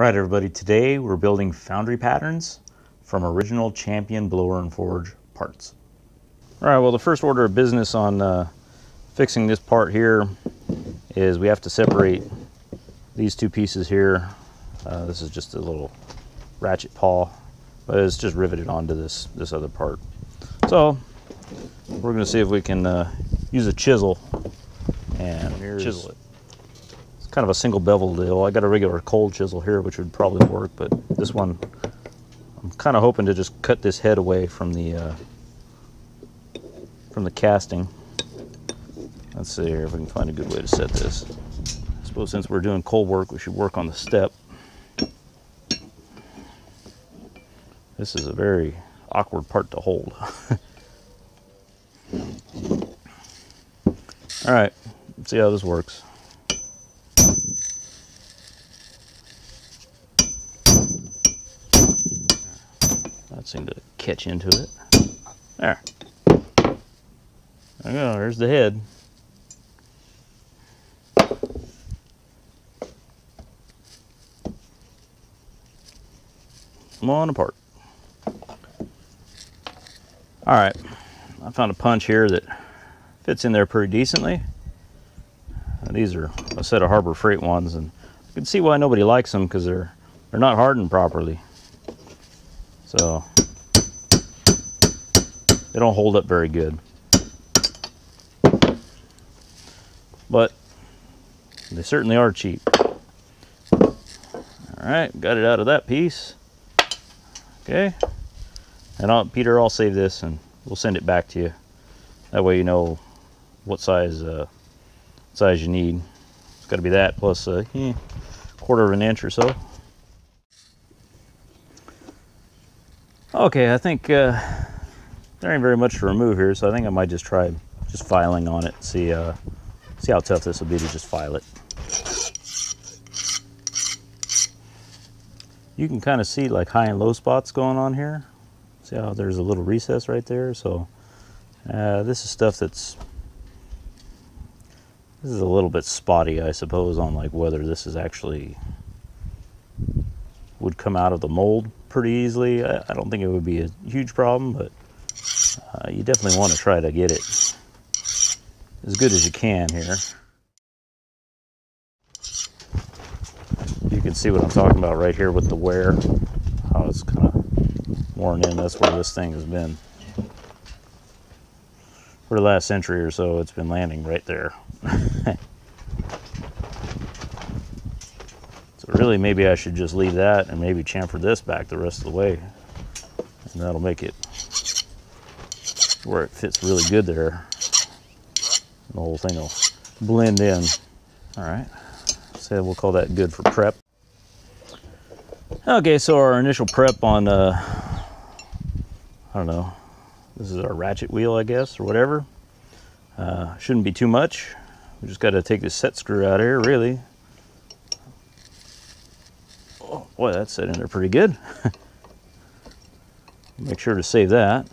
All right, everybody, today we're building foundry patterns from original Champion Blower and Forge parts. All right, well, the first order of business on uh, fixing this part here is we have to separate these two pieces here. Uh, this is just a little ratchet pawl, but it's just riveted onto this, this other part. So we're gonna see if we can uh, use a chisel and chisel it kind of a single bevel deal. I got a regular cold chisel here, which would probably work, but this one, I'm kind of hoping to just cut this head away from the uh, from the casting. Let's see here if we can find a good way to set this. I suppose since we're doing cold work, we should work on the step. This is a very awkward part to hold. All right, let's see how this works. That seemed to catch into it. There. There go, there's the head. Come on apart. All right, I found a punch here that fits in there pretty decently. These are a set of Harbor Freight ones, and you can see why nobody likes them because they're they're not hardened properly. So they don't hold up very good. But they certainly are cheap. All right, got it out of that piece. Okay. And I'll, Peter, I'll save this and we'll send it back to you. That way you know what size uh, size you need. It's got to be that plus a eh, quarter of an inch or so. Okay, I think uh, there ain't very much to remove here, so I think I might just try just filing on it, see uh, see how tough this will be to just file it. You can kind of see like high and low spots going on here. See how there's a little recess right there? So uh, this is stuff that's this is a little bit spotty, I suppose, on like whether this is actually would come out of the mold pretty easily. I, I don't think it would be a huge problem, but uh, you definitely want to try to get it as good as you can here. You can see what I'm talking about right here with the wear, how it's kind of worn in. That's where this thing has been. For the last century or so, it's been landing right there. really maybe I should just leave that and maybe chamfer this back the rest of the way. And that'll make it where it fits really good there. The whole thing will blend in. All right. So we'll call that good for prep. Okay so our initial prep on uh I don't know. This is our ratchet wheel I guess or whatever. Uh, shouldn't be too much. We just got to take this set screw out here really Boy, that's sitting there pretty good. Make sure to save that.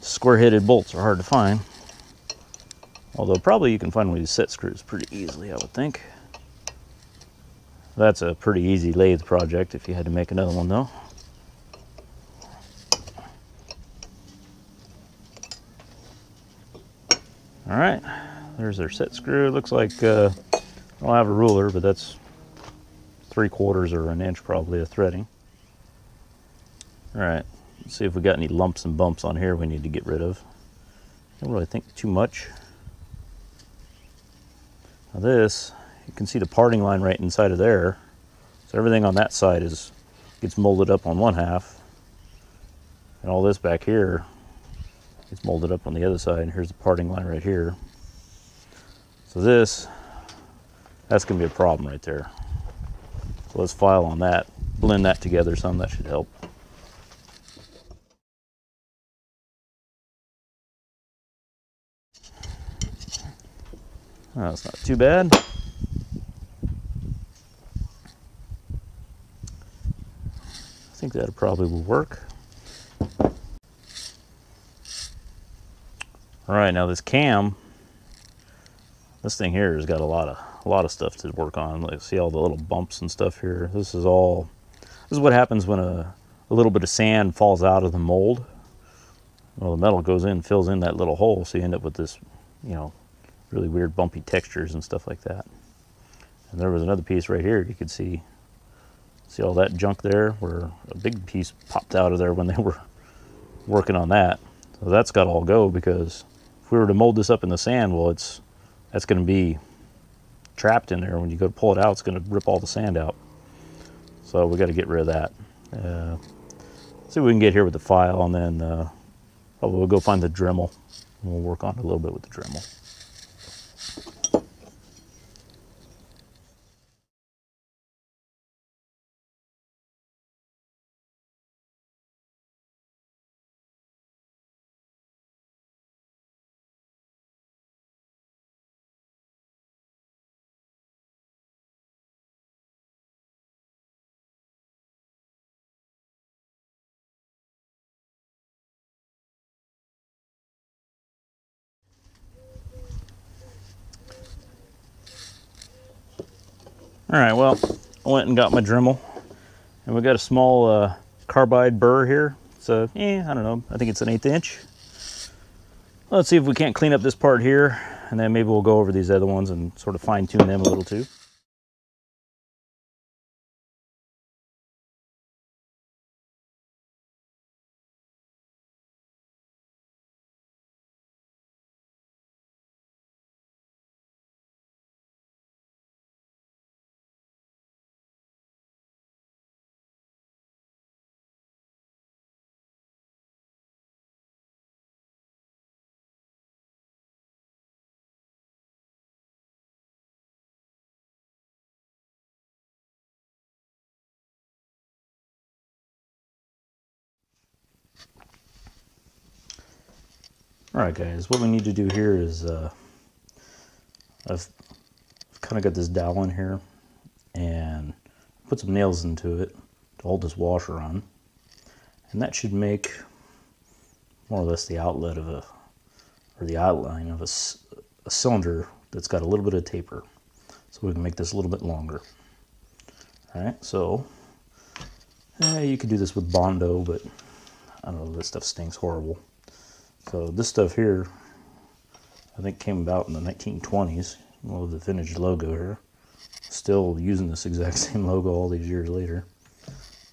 Square-headed bolts are hard to find. Although probably you can find one of these set screws pretty easily, I would think. That's a pretty easy lathe project if you had to make another one though. All right, there's our set screw. Looks like uh, I don't have a ruler, but that's three quarters or an inch probably of threading. All right, see if we got any lumps and bumps on here we need to get rid of. Don't really think too much. Now this, you can see the parting line right inside of there. So everything on that side is gets molded up on one half. And all this back here gets molded up on the other side. And here's the parting line right here. So this, that's gonna be a problem right there. Let's file on that, blend that together some, that should help. That's not too bad. I think that probably will work. All right, now this cam, this thing here has got a lot of a lot of stuff to work on. Like see all the little bumps and stuff here. This is all. This is what happens when a, a little bit of sand falls out of the mold. Well, the metal goes in, fills in that little hole, so you end up with this, you know, really weird bumpy textures and stuff like that. And there was another piece right here. You could see, see all that junk there, where a big piece popped out of there when they were working on that. So that's got to all go because if we were to mold this up in the sand, well, it's that's going to be trapped in there. When you go to pull it out, it's going to rip all the sand out. So we got to get rid of that. Uh, see what we can get here with the file, and then uh, probably we'll go find the Dremel. And we'll work on it a little bit with the Dremel. All right, well, I went and got my Dremel, and we got a small uh, carbide burr here. So, eh, I don't know, I think it's an eighth inch. Let's see if we can't clean up this part here, and then maybe we'll go over these other ones and sort of fine tune them a little too. All right, guys, what we need to do here is uh, I've kind of got this dowel in here and put some nails into it to hold this washer on. And that should make more or less the outlet of a, or the outline of a, a cylinder that's got a little bit of taper. So we can make this a little bit longer. All right, so eh, you could do this with Bondo, but I don't know, this stuff stinks horrible. So this stuff here, I think came about in the 1920s. Well, the vintage logo here. Still using this exact same logo all these years later.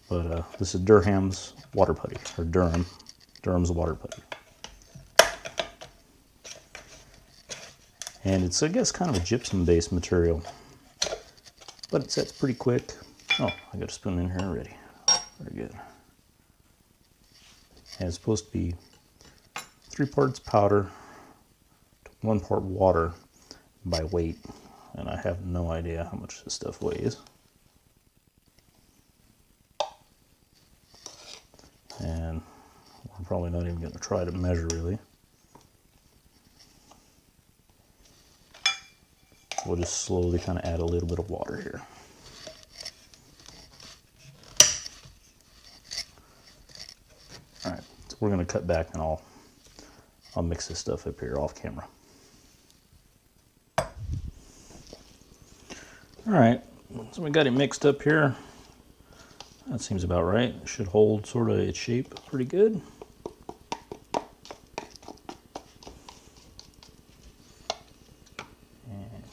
But uh, this is Durham's water putty, or Durham, Durham's water putty. And it's, I guess, kind of a gypsum-based material. But it sets pretty quick. Oh, I got a spoon in here already. Very good. And it's supposed to be three parts powder, to one part water by weight. And I have no idea how much this stuff weighs. And we're probably not even going to try to measure really. We'll just slowly kind of add a little bit of water here. All right, so we're going to cut back and I'll I'll mix this stuff up here off camera. All right, so we got it mixed up here. That seems about right. It should hold sort of its shape pretty good.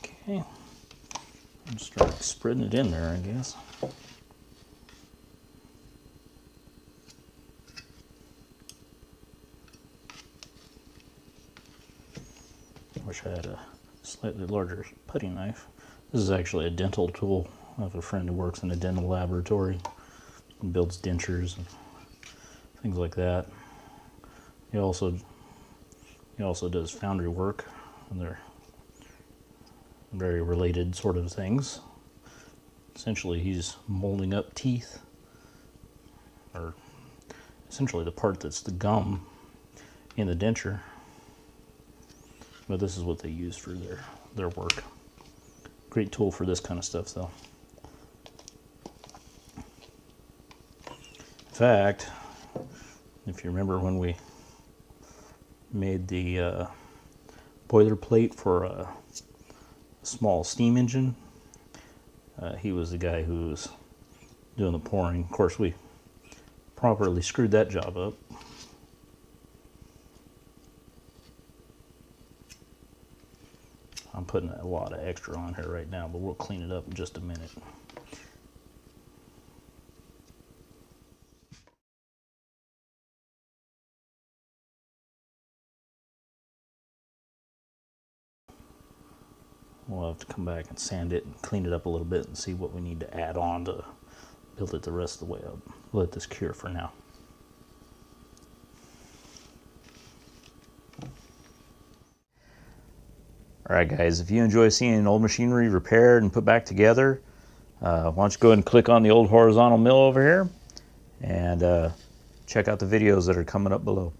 Okay, I'm start spreading it in there, I guess. wish I had a slightly larger putty knife. This is actually a dental tool. I have a friend who works in a dental laboratory and builds dentures and things like that. He also he also does foundry work and they're very related sort of things. Essentially he's molding up teeth or essentially the part that's the gum in the denture but this is what they use for their, their work. Great tool for this kind of stuff though. In fact, if you remember when we made the uh, boilerplate for a small steam engine. Uh, he was the guy who was doing the pouring. Of course, we properly screwed that job up. I'm putting a lot of extra on here right now, but we'll clean it up in just a minute. We'll have to come back and sand it and clean it up a little bit and see what we need to add on to build it the rest of the way up. We'll let this cure for now. All right, guys, if you enjoy seeing old machinery repaired and put back together, uh, why don't you go ahead and click on the old horizontal mill over here and uh, check out the videos that are coming up below.